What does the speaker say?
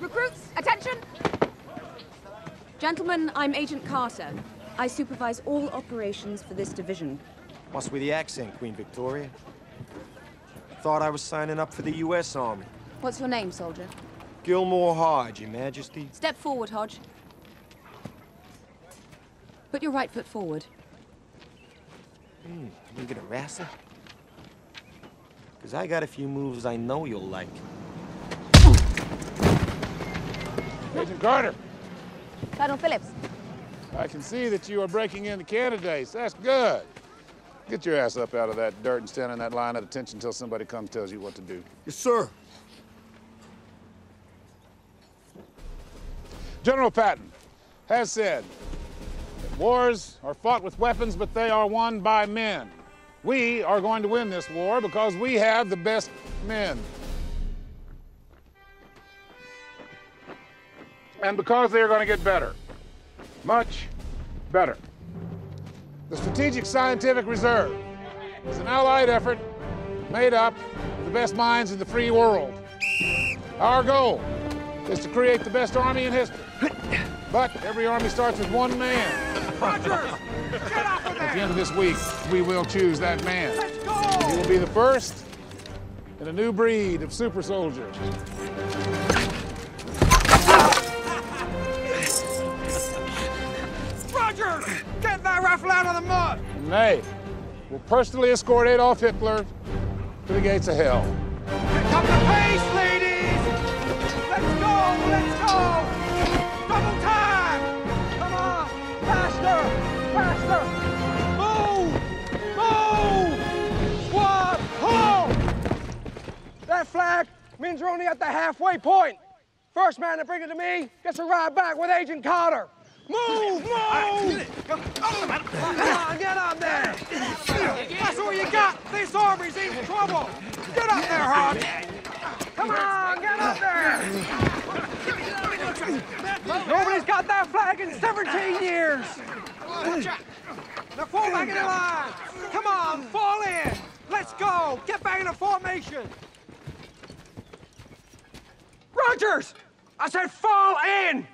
Recruits, attention! Gentlemen, I'm Agent Carter. I supervise all operations for this division. What's with the accent, Queen Victoria? Thought I was signing up for the U.S. Army. What's your name, soldier? Gilmore Hodge, Your Majesty. Step forward, Hodge. Put your right foot forward. Hmm, you gonna wrestle? Because I got a few moves I know you'll like. Agent Carter, Colonel Phillips. I can see that you are breaking in the candidates. That's good. Get your ass up out of that dirt and stand in that line at attention until somebody comes and tells you what to do. Yes, sir. General Patton has said that wars are fought with weapons, but they are won by men. We are going to win this war because we have the best men. And because they are going to get better. Much better. The Strategic Scientific Reserve is an allied effort made up of the best minds in the free world. Our goal is to create the best army in history. But every army starts with one man. Rogers! Get off of At the end of this week, we will choose that man. Let's go! He will be the first in a new breed of super soldiers. Of the mud! And they will personally escort Adolf Hitler to the gates of hell. Here come the pace, ladies! Let's go! Let's go! Double time! Come on! Faster! Faster! Move! Move! Squad, hold! That flag means we're only at the halfway point. First man to bring it to me gets a ride back with Agent Carter. Move! Move! Come on, get up there! That's all you got! This army's in trouble! Get up there, Hodge! Come on, get up there! Nobody's got that flag in 17 years! Now fall back in the line! Come on, fall in! Let's go! Get back into formation! Rogers! I said fall in!